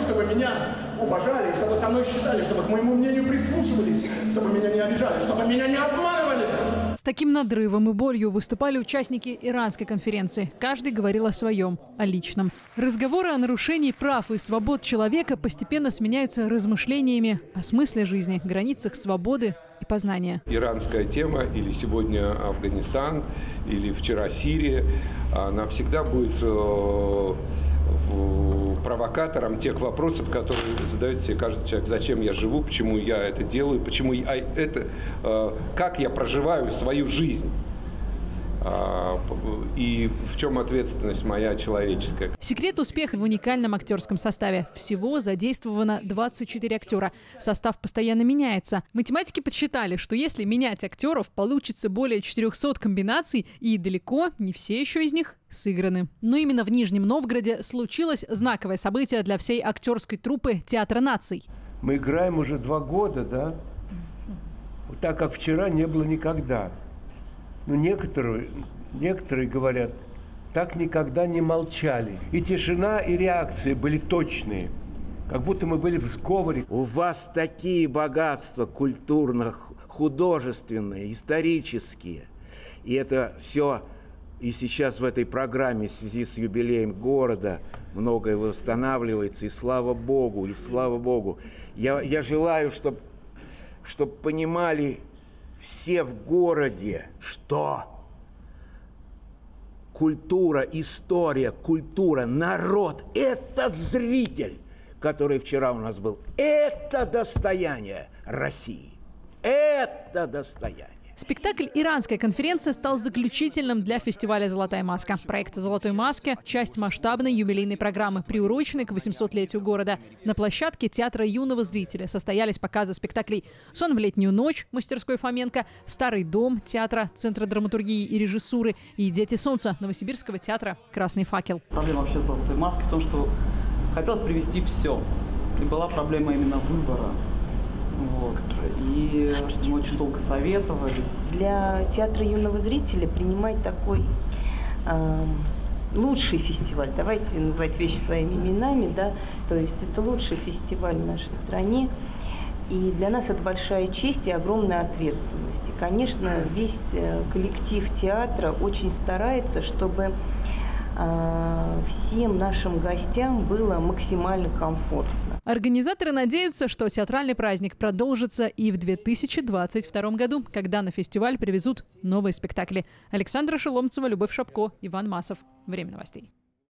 хочу, чтобы меня уважали, чтобы со мной считали, чтобы к моему мнению прислушивались, чтобы меня не обижали, чтобы меня не обманывали. С таким надрывом и болью выступали участники иранской конференции. Каждый говорил о своем, о личном. Разговоры о нарушении прав и свобод человека постепенно сменяются размышлениями о смысле жизни, границах свободы и познания. Иранская тема или сегодня Афганистан, или вчера Сирия, она всегда будет э, провокатором тех вопросов, которые задает себе каждый человек. Зачем я живу, почему я это делаю, почему я это, э, как я проживаю свою жизнь. И в чем ответственность моя человеческая. Секрет успеха в уникальном актерском составе. Всего задействовано 24 актера. Состав постоянно меняется. Математики подсчитали, что если менять актеров, получится более 400 комбинаций, и далеко не все еще из них сыграны. Но именно в Нижнем Новгороде случилось знаковое событие для всей актерской труппы Театра наций. Мы играем уже два года, да? Так как вчера не было никогда. Но ну, некоторые, некоторые говорят, так никогда не молчали. И тишина, и реакции были точные. Как будто мы были в сговоре. У вас такие богатства культурно, художественные, исторические. И это все и сейчас в этой программе в связи с юбилеем города многое восстанавливается. И слава Богу, и слава Богу. Я, я желаю, чтобы чтоб понимали все в городе, что культура, история, культура, народ – это зритель, который вчера у нас был. Это достояние России. Это достояние. Спектакль «Иранская конференция» стал заключительным для фестиваля «Золотая маска». Проект «Золотой маски» – часть масштабной юбилейной программы, приуроченной к 800-летию города. На площадке театра юного зрителя состоялись показы спектаклей «Сон в летнюю ночь» мастерской Фоменко, «Старый дом» театра Центра драматургии и режиссуры и «Дети солнца» Новосибирского театра «Красный факел». Проблема вообще «Золотой маски» в том, что хотелось привести все. И была проблема именно выбора вот. Мы очень долго советовались. Для театра юного зрителя принимать такой э, лучший фестиваль, давайте называть вещи своими именами, да, то есть это лучший фестиваль в нашей стране. И для нас это большая честь и огромная ответственность. И, конечно, весь э, коллектив театра очень старается, чтобы э, всем нашим гостям было максимально комфортно. Организаторы надеются, что театральный праздник продолжится и в 2022 году, когда на фестиваль привезут новые спектакли. Александра Шеломцева, Любовь Шапко, Иван Масов. Время новостей.